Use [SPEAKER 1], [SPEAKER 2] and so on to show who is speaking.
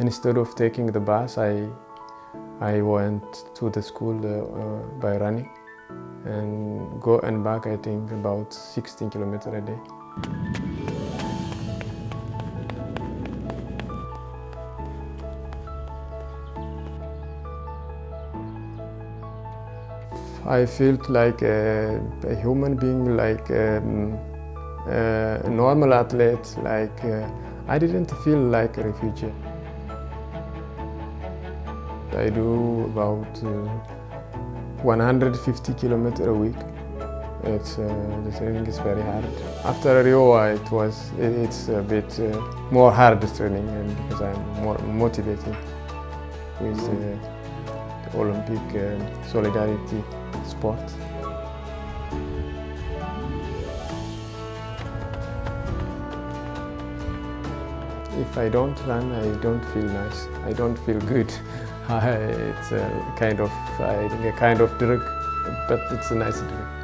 [SPEAKER 1] instead of taking the bus, I, I went to the school uh, by running and go and back, I think about 16 kilometers a day. I felt like a, a human being, like um, a normal athlete, like uh, I didn't feel like a refugee. I do about uh, 150 kilometers a week. It's, uh, the training is very hard. After Rio, it was it's a bit uh, more hard training and because I'm more motivated with uh, the Olympic um, solidarity sport. If I don't run, I don't feel nice. I don't feel good. Uh, it's a kind of, I think, a kind of drug, but it's a nice drug.